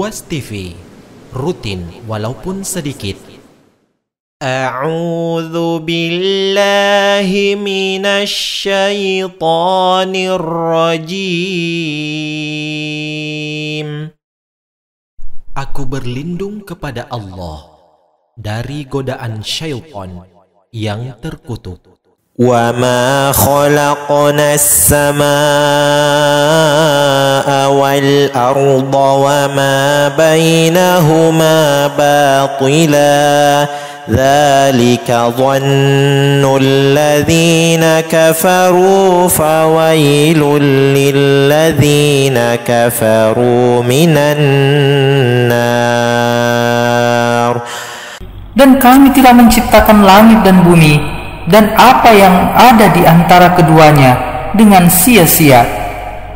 Luas TV, rutin walaupun sedikit. A'udzu billahi minasyaitonir rajim. Aku berlindung kepada Allah dari godaan syaitan yang terkutuk. وما خلقنا السماء والأرض وما بينهما باطلا ذلك ظن الذين كفروا فويل للذين كفروا من النار Dan kami tidak menciptakan langit dan bumi. dan apa yang ada di antara keduanya dengan sia-sia.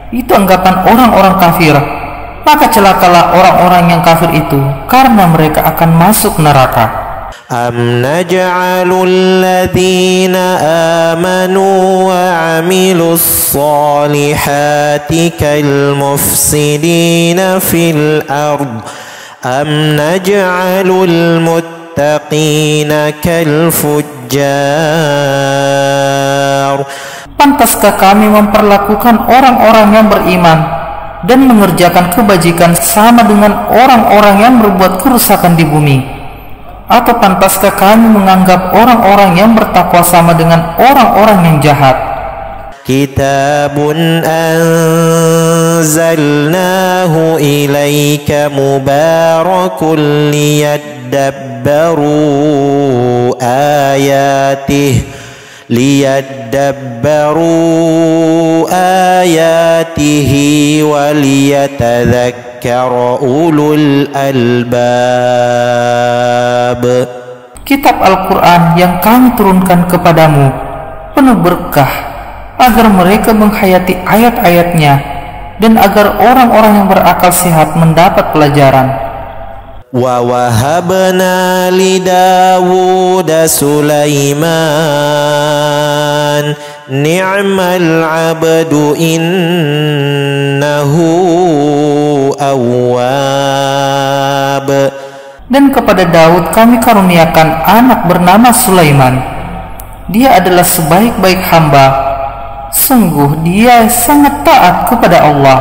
Itu anggapan orang-orang kafir. Maka celakalah orang-orang yang kafir itu karena mereka akan masuk neraka. أم نجعل الذين آمنوا وعملوا الصالحات كالمفسدين في الأرض أم نجعل المتقين Pantaskah kami memperlakukan orang-orang yang beriman dan mengerjakan kebajikan sama dengan orang-orang yang berbuat kerusakan di bumi? Atau pantaskah kami menganggap orang-orang yang bertakwa sama dengan orang-orang yang jahat? كتاب أنزلناه إليك مبارك ليدبروا آياته ليدبروا آياته وليتذكر أولو الألباب Kitab Al-Quran yang kami turunkan kepadamu penuh berkah agar mereka menghayati ayat-ayatnya dan agar orang-orang yang berakal sehat mendapat pelajaran. ووهبنا لداود سليمان نعم العبد إنه أواب Dan kepada Daud kami karuniakan anak bernama Sulaiman. Dia adalah sebaik-baik hamba. Sungguh dia sangat taat kepada Allah.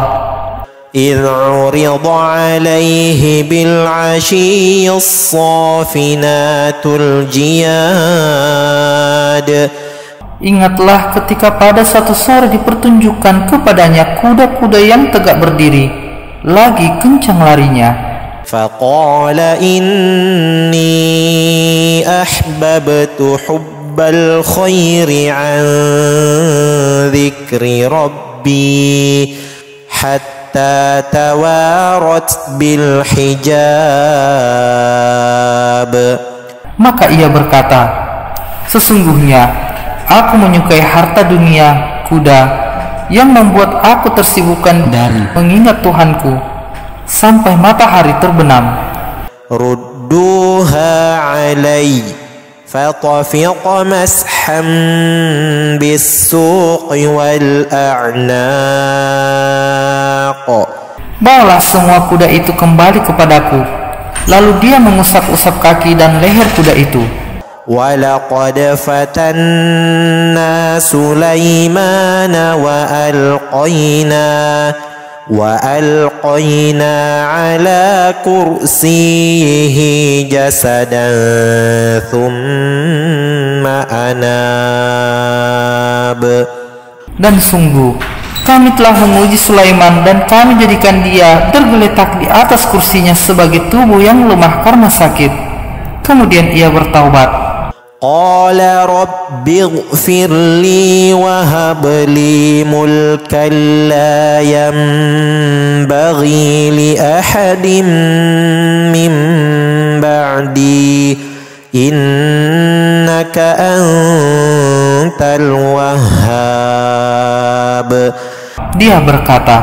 إذ عرض عليه بالعشي الصافنات الجياد Ingatlah ketika pada satu sore dipertunjukkan kepadanya kuda-kuda yang tegak berdiri, lagi kencang larinya. فقال إني أحببت حب الخير عن ذكر ربي حتى توارت بالحجاب Maka ia berkata, Sesungguhnya aku menyukai harta dunia, kuda, yang membuat aku tersibukkan dari mengingat Tuhanku, sampai matahari terbenam. ردوها علي فطفق مسحا بالسوق والأعناق Bawalah semua kuda itu kembali kepadaku. Lalu dia mengusap-usap kaki dan leher kuda itu. ولقد فتنا سليمان وألقينا وألقينا على كرسيه جسدا ثم أناب Dan sungguh, kami telah menguji Sulaiman dan kami jadikan dia tergeletak di atas kursinya sebagai tubuh yang lemah karena sakit. Kemudian ia bertaubat. قال رب اغفر لي وهب لي ملكا لا ينبغي لأحد من بعدي إنك أنت الوهاب Dia berkata,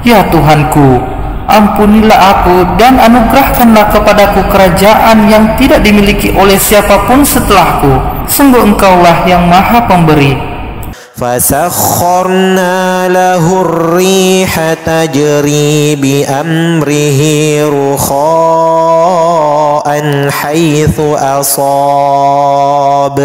Ya Tuhanku, ampunilah aku dan anugerahkanlah kepadaku kerajaan yang tidak dimiliki oleh siapapun setelahku. Sungguh engkaulah yang maha pemberi. فسخرنا له الريح تجري بأمره رخاء حيث أصاب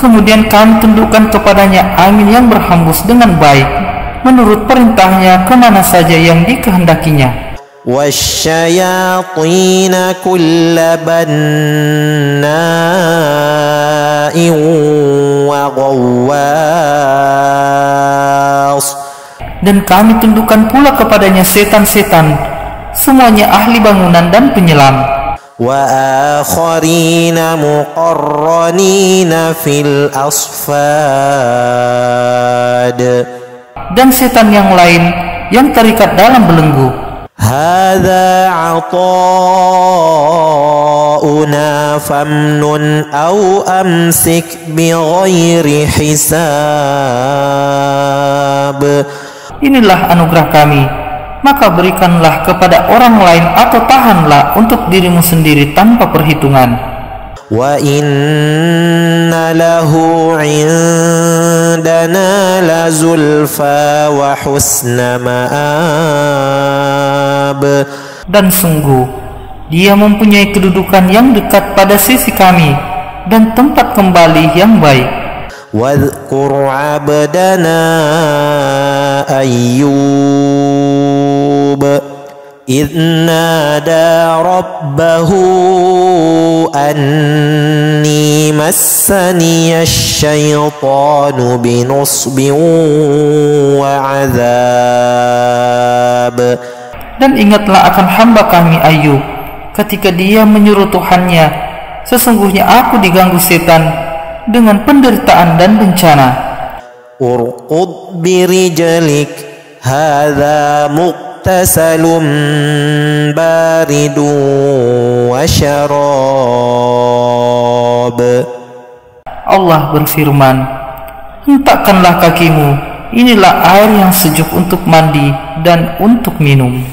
Kemudian kami tundukkan kepadanya angin yang berhembus dengan baik menurut perintahnya kemana saja yang dikehendakinya. والشياطين كل بناء وغواص Dan kami tundukkan pula kepadanya setan-setan, semuanya ahli bangunan dan penyelam. وآخرين مقرنين في الأصفاد dan setan yang lain yang terikat dalam belenggu. Inilah anugerah kami, maka berikanlah kepada orang lain atau tahanlah untuk dirimu sendiri tanpa perhitungan. وإن له عندنا لزلفى وحسن مآب Dan sungguh, dia mempunyai kedudukan yang dekat pada sisi kami dan tempat kembali yang baik. واذكر عبدنا أيوب إذ نادى ربه أني مسني الشيطان بنصب وعذاب Dan ingatlah akan hamba kami Ayub ketika dia menyuruh Tuhannya, sesungguhnya aku diganggu setan dengan penderitaan dan bencana. ارقض برجلك هذا مغتسل بارد وشراب Allah berfirman, Hentakkanlah kakimu, inilah air yang sejuk untuk mandi dan untuk minum.